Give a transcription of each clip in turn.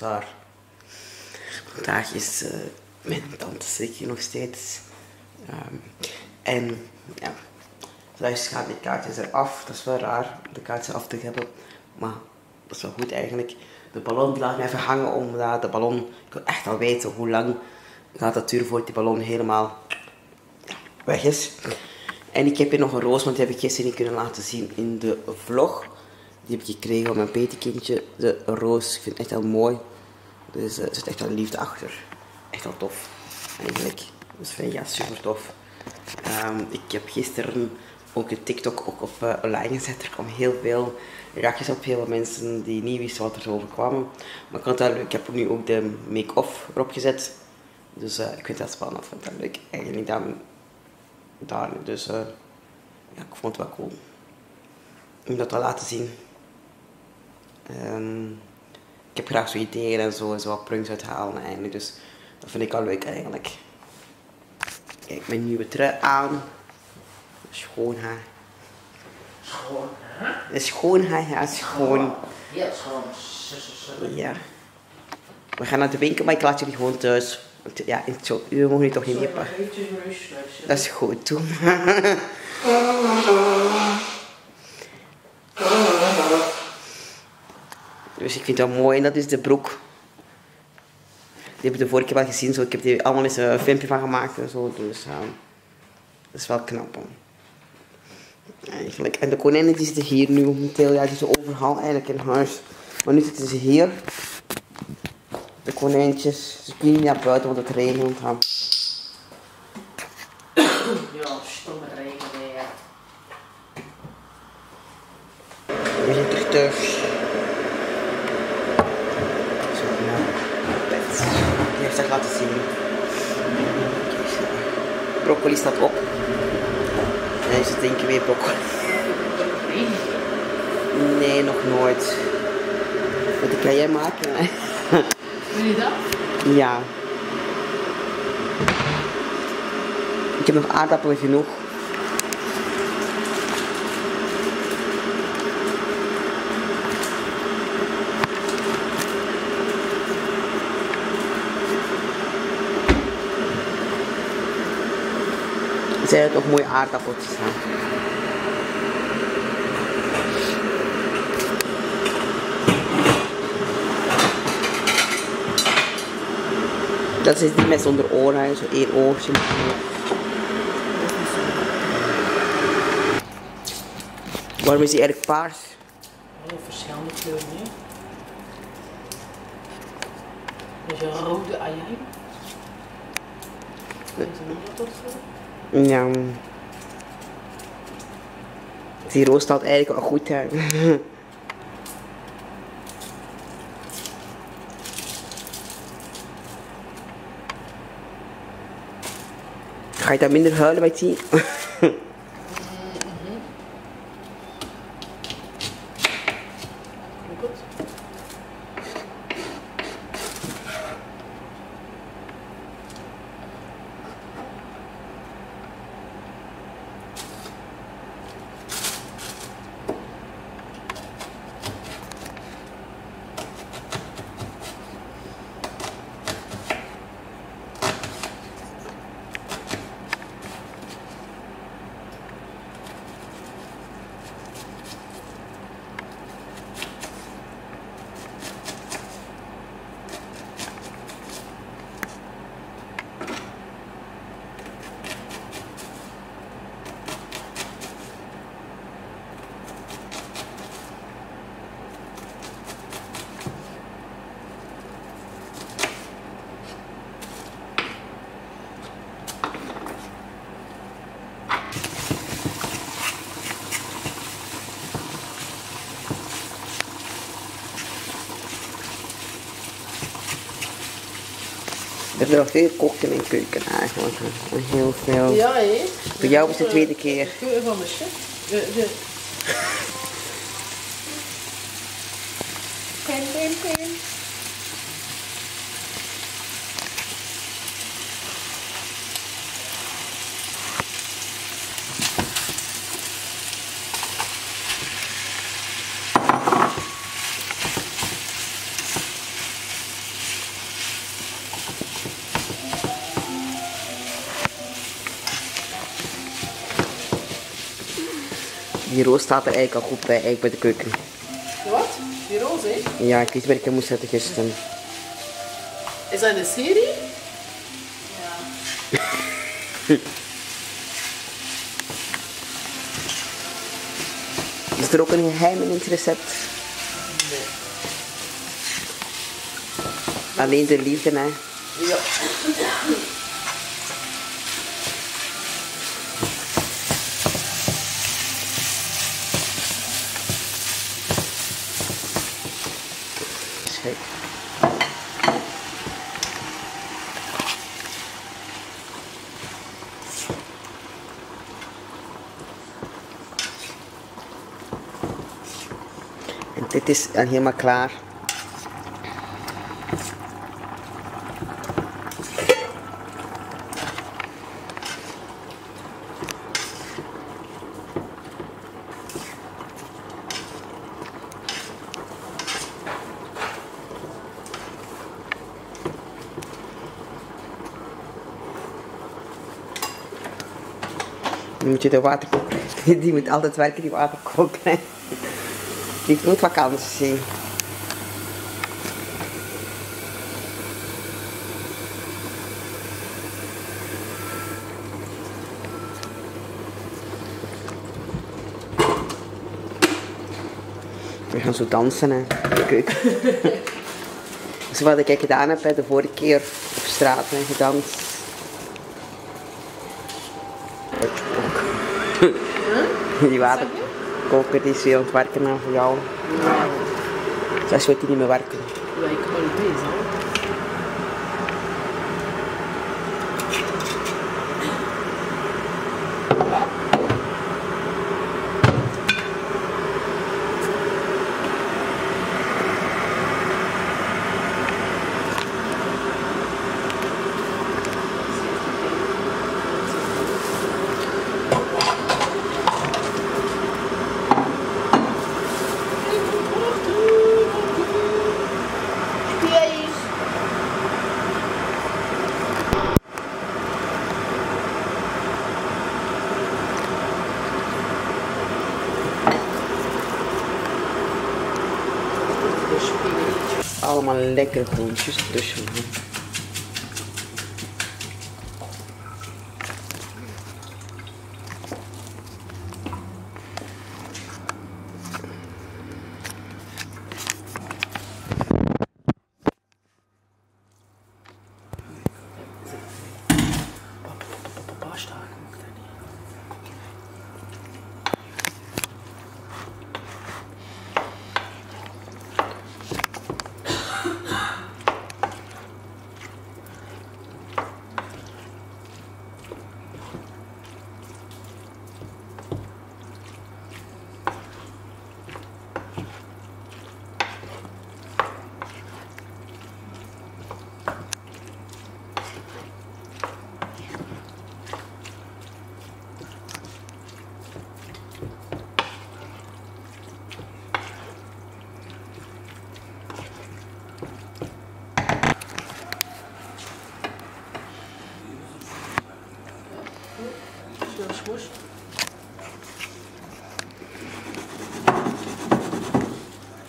daar. Vandaag is uh, mijn tante nog steeds. Um, en ja, gaan die kaartjes eraf. Dat is wel raar, de kaartjes af te hebben. Maar dat is wel goed eigenlijk. De ballon laat me even hangen omdat de ballon... Ik wil echt al weten hoe lang gaat het duren voordat die ballon helemaal weg is. En ik heb hier nog een roos, want die heb ik gisteren niet kunnen laten zien in de vlog. Die heb ik gekregen van mijn petekindje. De roos, ik vind het echt heel mooi. Dus uh, er zit echt wel liefde achter. Echt wel tof, eigenlijk. Dus ja, super tof. Um, ik heb gisteren ook een TikTok ook op uh, online gezet. Er kwamen heel veel reacties op, heel veel mensen die niet wisten wat er overkwamen. Maar ik, vond dat leuk. ik heb nu ook de make-off erop gezet. Dus uh, ik vind dat spannend, ik vind dat leuk. Eigenlijk dan daar. Dus ja, ik vond het wel cool om dat te laten zien. Um, ik heb graag zo ideeën en zo, en zo wat prunks uithalen eigenlijk. Dus dat vind ik al leuk eigenlijk. Kijk, mijn nieuwe trui aan. Schoon haar. Schoon, hè? Schoon haar, ja, schoon. Heel schoon. Ja. We gaan naar de winkel, maar ik laat jullie gewoon thuis. Ja, zo, we mogen nu toch niet meer Dat is goed, doen. dus ik vind dat mooi en dat is de broek. Die heb ik de vorige keer wel gezien, zo. ik heb die allemaal eens een filmpje van gemaakt en zo. Dus uh, dat is wel knap. Eigenlijk. En de konijnen die zitten hier nu momenteel, ja, die zitten overal eigenlijk in huis. Maar nu zitten ze hier de konijntjes. Ze kunnen niet naar buiten, want het regent. Ja, stomme regen weer. We zijn terug thuis. Zo, nou, bed. Die heeft dat laten zien. Broccoli staat op. En is het denk ik weer broccoli. Nee, nog nooit. Wat kan jij maken? Wil je dat? Ja. Ik heb nog aardappelen genoeg. Er toch mooie aardappeltjes aan? Dat is die met zonder oren, zo één oortje. Waarom is die eigenlijk paars? Oh, verschillende kleuren, hè? Is een rode ajijn. Weet je dat zo? Ja. Die roos staat eigenlijk wel goed, hè. Ga je daar minder huilen bij zien? Er is nog veel koken in keuken eigenlijk. Heel veel. Ja, hé. Voor jou is het de tweede keer. Keuken van de chef. De, de... Pim, pim, pim. Die roos staat er eigenlijk al goed bij, eigenlijk bij de keuken. Wat? Die roze, hè? Ja, ik weet waar ik hem moest zetten gisteren. Is dat een serie? Is er ook een geheim in het recept? Nee. Alleen de liefde, hè. Ja. Schrik. En dit is helemaal klaar. Dan moet je de waterkoker. Die moet altijd werken, die waterkoker. Heeft nooit vakantie. We gaan zo dansen hè, keuken. Dat is wat ik gedaan heb hè, de vorige keer op straat hè, gedanst. Die waterkoker die is aan het werken aan voor jou. Zelfs weet hij niet meer werken. Ja, ik kan bezig. hè. De spiegeltje. Allemaal lekkere groentjes tussen.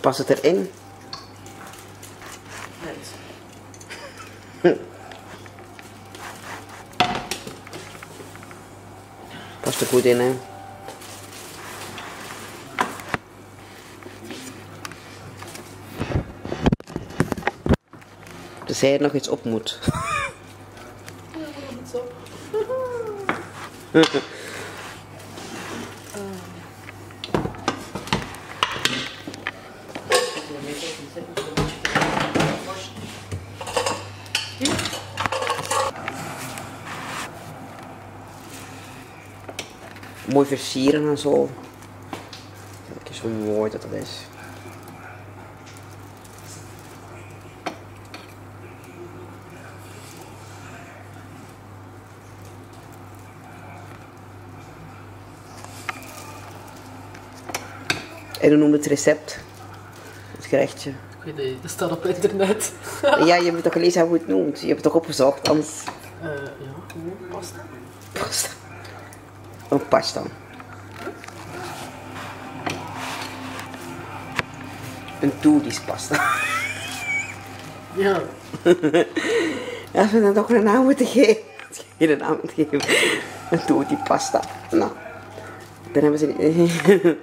Pas het erin. Net. Pas er goed in, hè. Dus hij er nog iets op moet. Ja, maar niet zo. Mooi versieren en zo. Kijk eens hoe mooi dat dat is. noem het recept. Het gerechtje. Ik weet niet, dat staat op internet. ja, je moet toch gelezen hoe het noemt? Je hebt het toch opgezocht? Anders... Eh, ja, pasta. Pasta. Een pasta. Een toedisch pasta. ja. Als we dan toch een naam moeten geven. Geen naam moeten geven. Een toedie pasta. Nou. Dan hebben ze...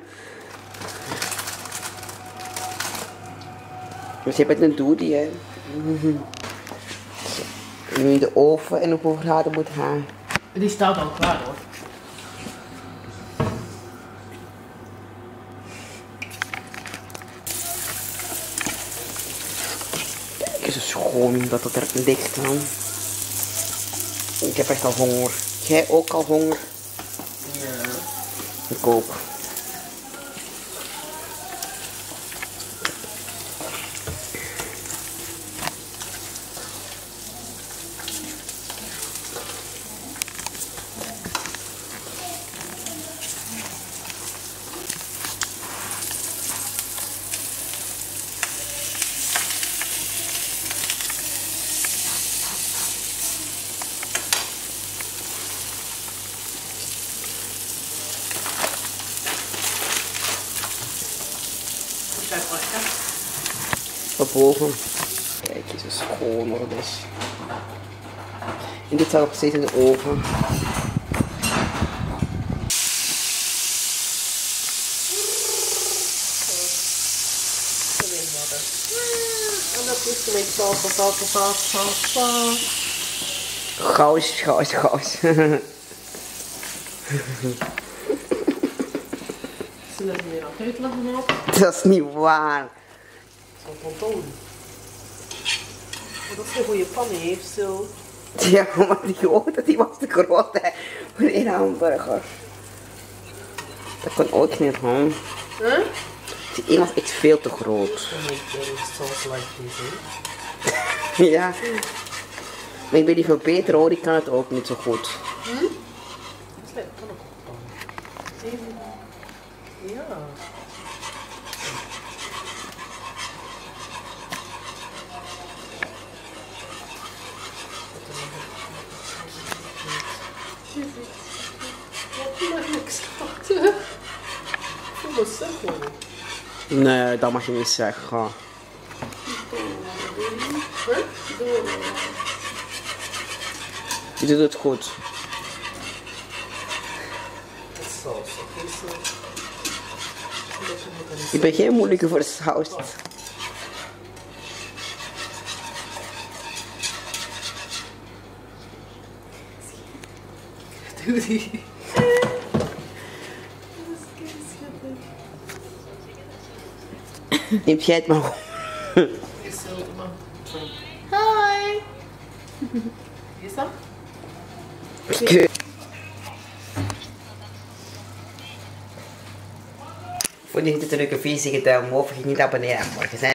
Dus je hebt een doodie, hè. Nu in de oven en op hoeveel graden moet gaan. Die staat al klaar hoor. Kijk eens zo schoon dat het er dicht staan. Ik heb echt al honger. Jij ook al honger? Ja. Ik ook. Boven. Kijk eens hoe schoon het is. En dit staat nog steeds in de oven. En dat is een beetje zo, zo. Gaus, gaus, gaus. Meer dat is niet waar. Zo'n pontoon. Maar dat is een goede pan heeft zo. Ja, maar die grote, die was te groot hè, voor een hamburger. Dat kon ook niet gaan. Huh? Die ene was echt veel te groot. Hè. Ja. Maar ik ben niet veel beter hoor, ik kan het ook niet zo goed. Dat is lekker, kan ook op pan. Even. Ja. Ik. Nee, dat mag je niet zeggen. Je doet het goed. Ik ben geen moeilijke voor saus. Doe die. Neemt jij het maar op. Hi. Is dat? Voor die te leuke vies, zeg het omhoog, vergeet niet te abonneren. Morgen zijn.